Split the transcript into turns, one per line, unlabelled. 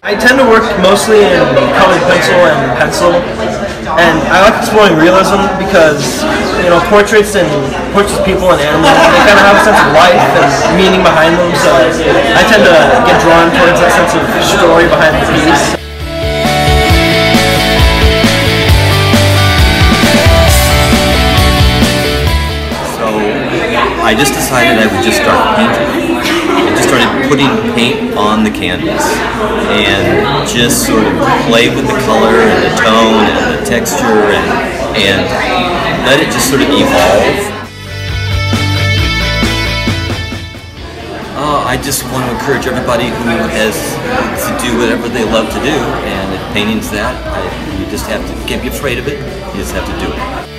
I tend to work mostly in colored pencil and pencil, and I like exploring realism because you know portraits and portraits of people and animals they kind of have a sense of life and meaning behind them. So I tend to get drawn towards that sense of story behind the piece.
So I just decided I would just start painting. Putting paint on the canvas and just sort of play with the color and the tone and the texture and, and let it just sort of evolve. Uh, I just want to encourage everybody who has to do whatever they love to do, and if painting's that, I, you just have to, can't be afraid of it, you just have to do it.